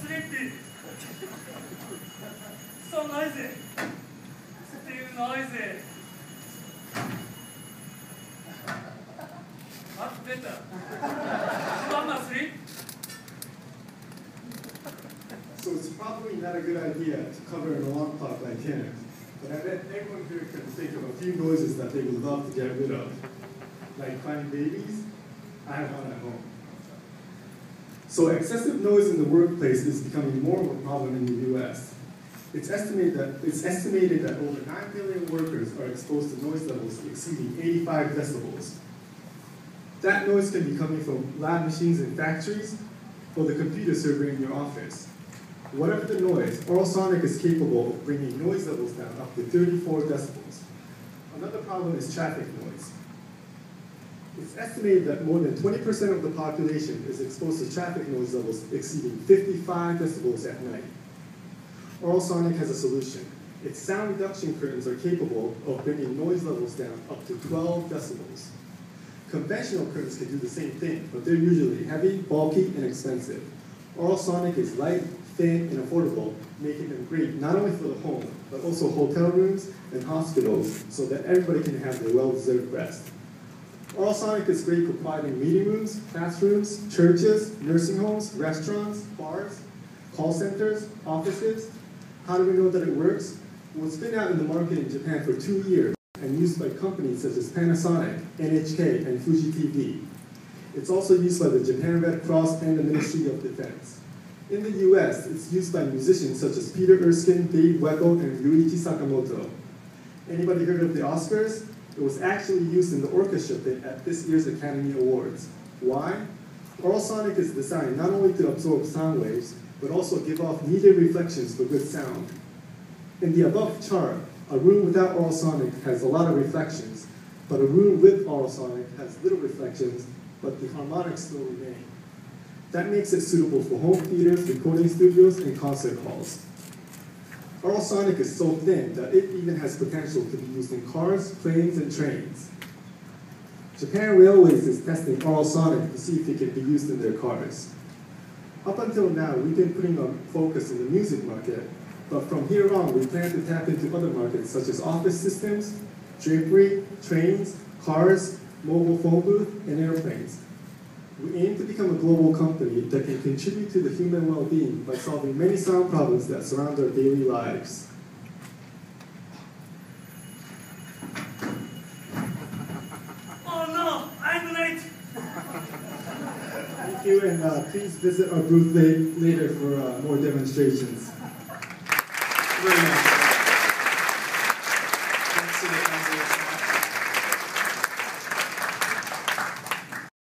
sleepy. So noisy. Still noisy. Much better. Wanna sleep? So it's probably not a good idea to cover an alarm clock like tenants. But I bet everyone here can think of a few noises that they would love to get rid of. Like crying babies, I have one at home. So excessive noise in the workplace is becoming more of a problem in the US. It's estimated that, it's estimated that over 9 million workers are exposed to noise levels exceeding 85 decibels. That noise can be coming from lab machines in factories or the computer server in your office. Whatever the noise, Aural Sonic is capable of bringing noise levels down up to 34 decibels. Another problem is traffic noise. It's estimated that more than 20% of the population is exposed to traffic noise levels exceeding 55 decibels at night. Aural Sonic has a solution. Its sound reduction curtains are capable of bringing noise levels down up to 12 decibels. Conventional curtains can do the same thing, but they're usually heavy, bulky, and expensive. Aural Sonic is light, thin, and affordable, making them great not only for the home, but also hotel rooms and hospitals so that everybody can have their well-deserved rest. Aural Sonic is great for providing meeting rooms, classrooms, churches, nursing homes, restaurants, bars, call centers, offices. How do we know that it works? Well, it's been out in the market in Japan for two years and used by companies such as Panasonic, NHK, and Fuji TV. It's also used by the Japan Red Cross and the Ministry of Defense. In the US, it's used by musicians such as Peter Erskine, Dave Weckl, and Ryuichi Sakamoto. Anybody heard of the Oscars? It was actually used in the orchestra pit at this year's Academy Awards. Why? Aural Sonic is designed not only to absorb sound waves, but also give off needed reflections for good sound. In the above chart, a room without Aural Sonic has a lot of reflections, but a room with Aural Sonic has little reflections, but the harmonics still remain. That makes it suitable for home theaters, recording studios, and concert halls. Aural Sonic is so thin that it even has potential to be used in cars, planes, and trains. Japan Railways is testing Aural Sonic to see if it can be used in their cars. Up until now, we've been putting our focus in the music market, but from here on, we plan to tap into other markets such as office systems, drapery, trains, cars, mobile phone booth, and airplanes. We aim to become a global company that can contribute to the human well-being by solving many sound problems that surround our daily lives. Oh no, I'm late. Thank you, and uh, please visit our booth la- later for uh, more demonstrations.